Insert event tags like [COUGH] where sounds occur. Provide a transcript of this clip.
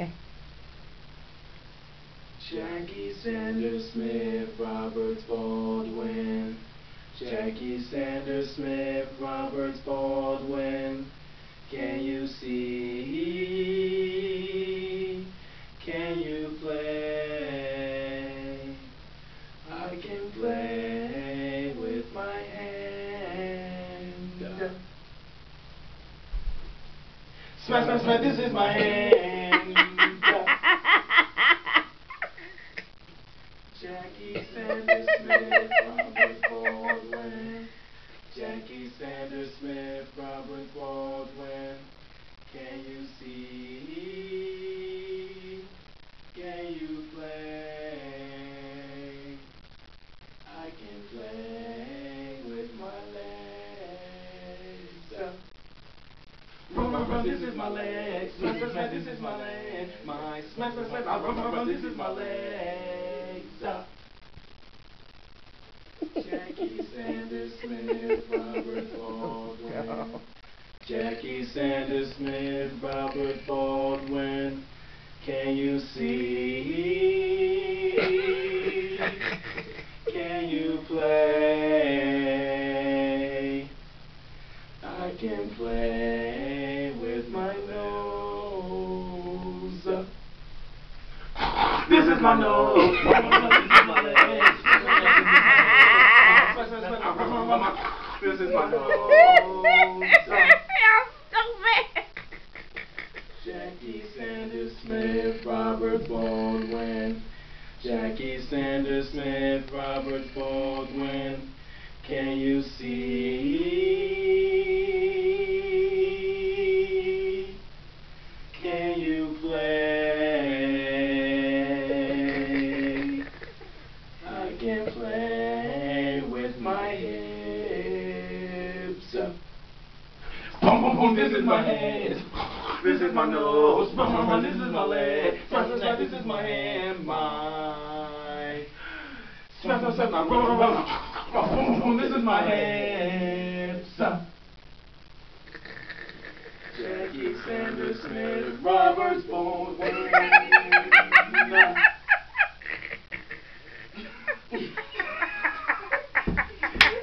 Okay. Jackie Sanders Smith, Robert Baldwin. Jackie Sanders Smith, Robert Baldwin. Can you see? Can you play? I can play with my hand. Smash, smash, smash, this is my hand. Jackie Sanders Smith, Robert Baldwin. Jackie Sanders Smith, Robert Baldwin. Can you see? Can you play? I can play with my legs. Run, run, run, this is my legs. Smash, smash, this is my legs. My smash, smash, smash, run, run, run, this is my legs. Jackie Sanders Jackie Sanders Smith, Robert Baldwin. Can you see? Can you play? I can play with my nose. This is my nose. This is my legs. This is my [LAUGHS] nose. I'm so mad. Jackie Sanders Smith, Robert Baldwin. Jackie Sanders Smith, Robert Baldwin. Can you see? Boom, boom, boom, this is my head. This is my nose. Boom, boom, boom, this is my leg. Smash, smash, smash, this is my hand. My. Smash, smash, smash, my boom, boom, boom. Boom, boom, boom, this is my hips. Jackie Sanders Smith, Roberts Baldwin.